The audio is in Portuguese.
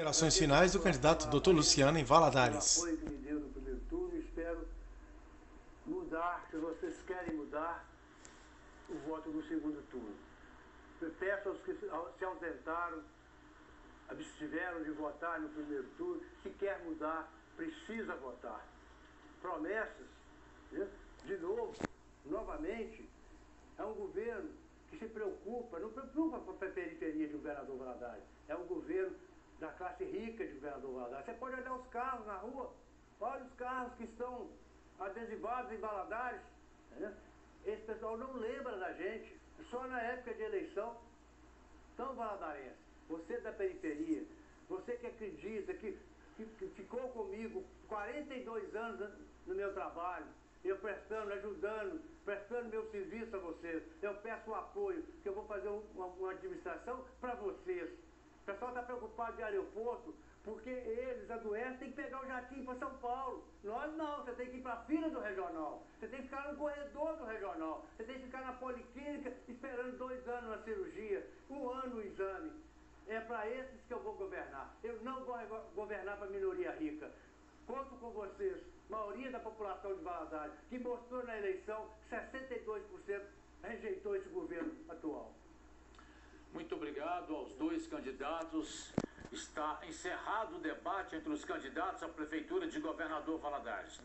Considerações finais do candidato Dr. Luciano em Valadares. Espero mudar, se vocês querem mudar, o voto no segundo turno. Peço aos que se ausentaram, abstiveram de votar no primeiro turno, se quer mudar, precisa votar. Promessas, né? de novo, novamente, é um governo que se preocupa, não preocupa com a periferia de governador Valadares, é um governo da classe rica de governador Valadares. Você pode olhar os carros na rua, olha os carros que estão adesivados em Valadares. Né? Esse pessoal não lembra da gente, só na época de eleição. Então, Valadarense, você da periferia, você que acredita, que, que, que ficou comigo 42 anos no meu trabalho, eu prestando, ajudando, prestando meu serviço a vocês. Eu peço o apoio, que eu vou fazer uma, uma administração para vocês. Pessoal está preocupado de aeroporto, porque eles adoecem, tem que pegar o jatinho para São Paulo. Nós não, você tem que ir para a fila do regional. Você tem que ficar no corredor do regional. Você tem que ficar na policlínica esperando dois anos na cirurgia, um ano o exame. É para esses que eu vou governar. Eu não vou governar para a minoria rica. Conto com vocês maioria da população de Valadares, que mostrou na eleição 62% rejeitou esse governo aos dois candidatos. Está encerrado o debate entre os candidatos à Prefeitura de Governador Valadares.